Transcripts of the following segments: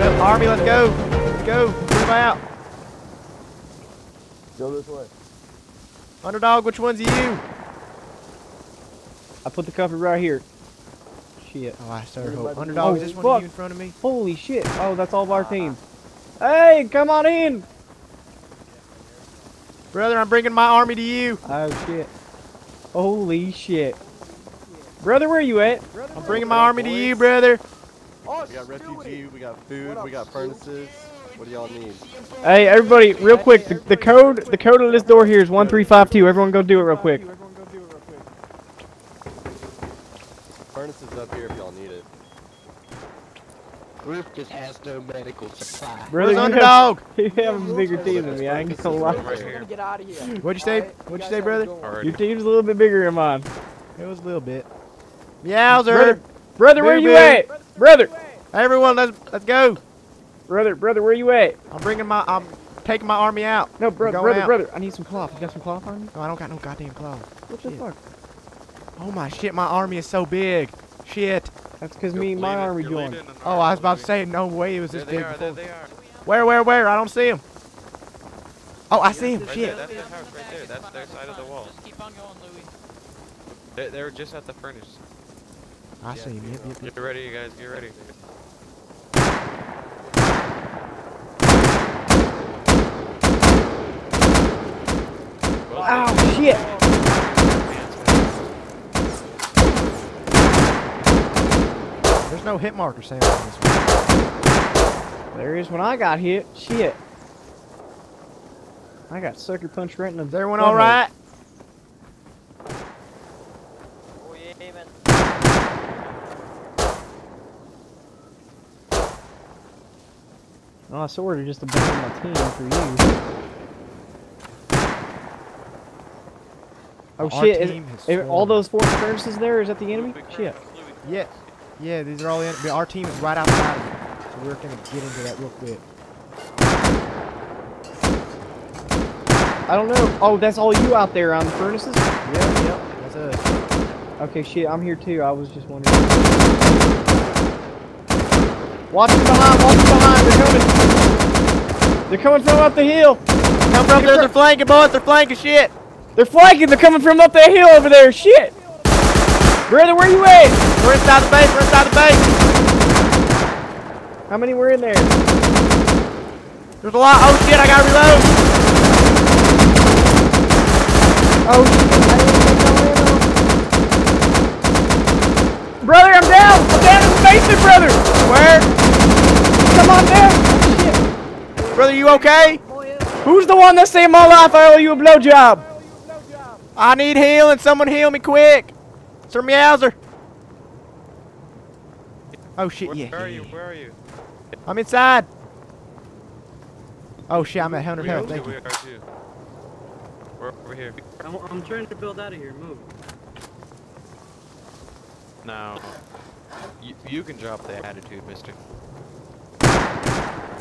Army, let's go. Let's go. Move out. Go this way. Underdog, which one's you? I put the cover right here. Shit. Oh, I sure Everybody- hope. Underdog, oh, is Oh, this one fuck. of you in front of me? Holy shit. Oh, that's all of our team. Hey, come on in. Brother, I'm bringing my army to you. Oh, shit. Holy shit. Brother, where are you at? I'm bringing my army to you, brother. Oh, We got refugee, we got food, we got furnaces. What do y'all need? Hey, everybody, real quick. The, the code the code of this door here is 1352. Everyone go do it real quick. Furnaces up here if y'all need it. Roof just has no medical supply. Brother, Where's you Underdog? have, you have a bigger team than me. I ain't gonna lie. Get out of. What'd you say? What'd you say, brother? Your team's a little bit bigger than mine. It was a little bit. Yowzer. Brother, brother, where you Boo-boo. at? Brother, Everyone, let's let's go. brother, brother, where you at? I'm bringing my I'm taking my army out. No, bro, Going brother, out. brother. I need some cloth. You got some cloth on you? No, I don't got no goddamn cloth. What the fuck? Oh my shit, my army is so big. Shit. That's because me and my army joined. Oh, I was about to say no way it was this There they big are, there they are. Where, where, where? I don't see him. Oh, I see him. Right Shit. there, that's their house right there. That's their side of the wall. Just keep on going, Louis. They, they were just at the furnace. I see him. Yep, yep, yep. Get ready, you guys. Get ready. Well, Ow, shit! There's no hit marker Sam on this one. There is when I got hit. Shit. I got sucker punch right in the. Is everyone butthole. All right? Oh, I sort of just abandoned my team for you. Oh Our shit! Is, is all those four furnaces there? Is that the enemy? Shit. furnace, Yeah. Yeah, these are all in. but Our team is right outside of it. So we're gonna get into that real quick. I don't know. Oh, that's all you out there on the furnaces? Yep, yep. That's us. Okay, shit. I'm here too. I was just wondering. Watch them behind. Watch them behind. They're coming. They're coming from up the hill. Come from there. They're flanking, boys. They're flanking shit. They're flanking. They're coming from up that hill over there. Shit. Brother, where you at? We're inside the base. We're inside the base. How many were in there? There's a lot. Oh shit! I gotta reload. Oh shit. I didn't take no ammo. Brother, I'm down. I'm down in the basement, brother. Where? Come on down. Oh, shit. Brother, you okay? Who's the one that saved my life? I owe you a blowjob. I need healing. Someone heal me quick. Sir Meowser. Oh shit! Where, yeah. where are you? Where are you? I'm inside. Oh shit! I'm at 100 We health. are Thank too. We you. are. We're over here. I'm, I'm trying to build out of here. Move. Now, you, you can drop the attitude, mister.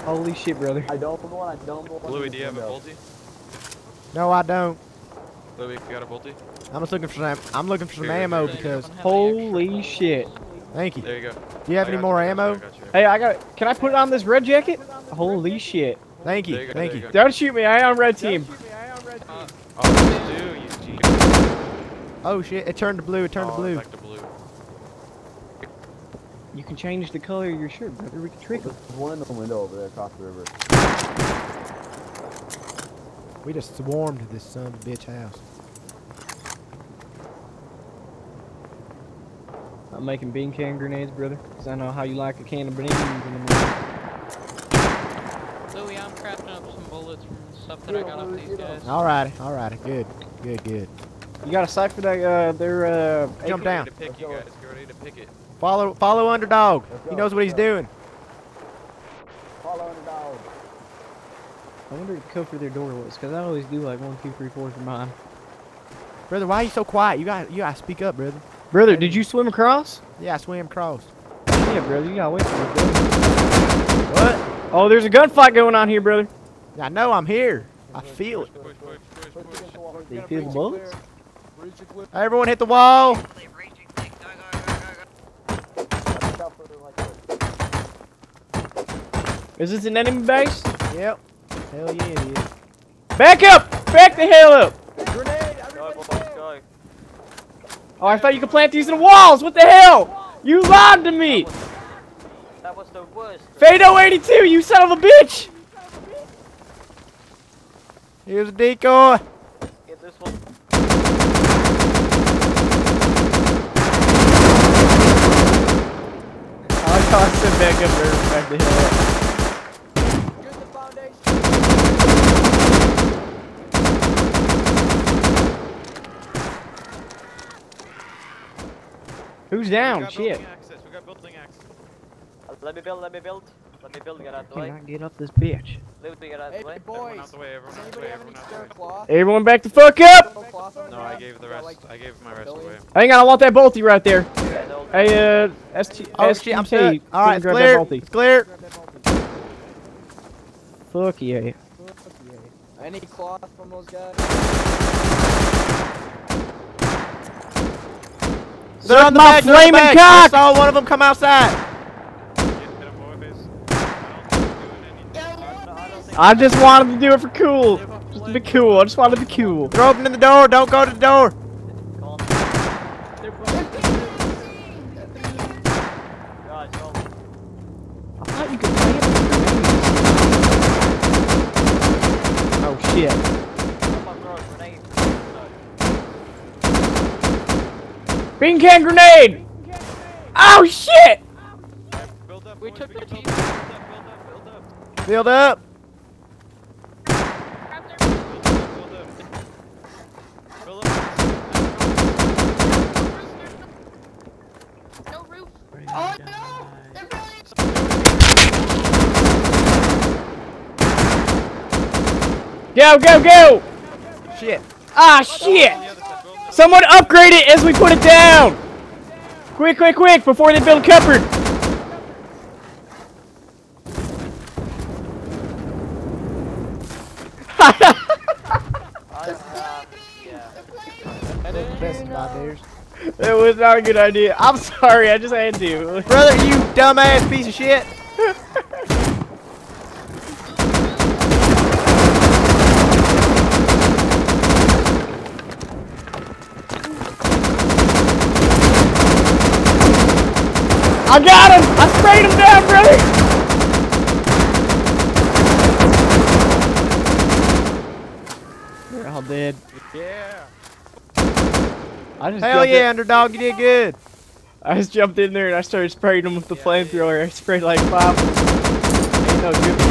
Holy shit, brother. I don't want. I don't want. Louis, do you have a window. bolty? No, I don't. Louis, you got a bolty? I'm just looking for some. I'm looking for some Here, ammo here. because. Holy shit. Thank you. There you go. Do you have I any more you, I got you, ammo? I. Hey, I got. Can I put it on this red jacket? Holy shit. Thank you. you go, Thank you. you. Don't shoot me. I am red team. Uh, oh, you do, you G. Oh shit! It turned to blue. It turned oh, to blue. Back to blue. You can change the color of your shirt, brother. We can trick trick 'em. There's one in the window over there across the river. We just swarmed this son of a bitch house. I'm making bean can grenades, brother. Because I know how you like a can of beans in the morning. Louis, I'm crafting up some bullets from stuff that I got off these guys. Alrighty, alrighty. Good, good, good. You got a sight for that, uh, their, uh... Jump down. to pick you guys. Get ready to pick it. Follow, follow underdog. Let's He knows what he's go. doing. Follow underdog. I wonder what the code for their door was, because I always do like one, two, three, four for mine. Brother, why are you so quiet? You got, you gotta speak up, brother. Brother, did you swim across? Yeah, I swam across. Yeah, brother, you gotta wait for it. brother. What? Oh, there's a gunfight going on here, brother. I know I'm here. I feel it. Push, push, push, push. Do you feel the bullets? Everyone hit the wall. Is this an enemy base? Yep. Hell yeah, it is. Back up! Back the hell up! Go, go. Oh, I thought you could plant these in the walls! What the hell? You lied to me! That was the worst. Fado 82, you son of a bitch! Here's a decoy. Get this one. I like how I sit back up there back the hell Who's down? Shit. access. We got building access. Uh, Let me build, let me build. Let me build, get out the Can way. I get up this bitch? Let me get out Hey, the way. Everyone out the way. Everyone out the way. Everyone out the way. Everyone back the fuck up! No, I gave the rest. I gave my rest away. Hang on, I want that bolty right there. Yeah, no, Hey, uh, ST, Oh shit, I'm STT, stuck. All right, it's grab clear. that bolty. It's clear. Fuck yeah. Any cloth from those guys? They're on the my back. they're on the flaming back. I saw one of them come outside. Get him, boys. I don't think we're doing anything. no, I don't think I just wanted to do it for cool. Just to be cool. I just wanted to be cool. They're opening the door. Don't go to the door. Come on. Guys, go. I thought you could plant them. Oh shit. Come on, throw a grenade. Bean can grenade! Oh shit! Build up, We took the build team. up, build up. Go, go, go! Shit. Ah shit! Someone upgrade it as we put it down! Quick, quick, quick, before they build a cupboard! I, yeah. Best of ideas. That was not a good idea. I'm sorry, I just had to. Brother, you dumbass piece of shit. I got him! I sprayed him down, brother! They're all dead. Yeah. I just Hell yeah, in- underdog, you did good. I just jumped in there and I started spraying them with the flamethrower. I sprayed like five. Ain't no good.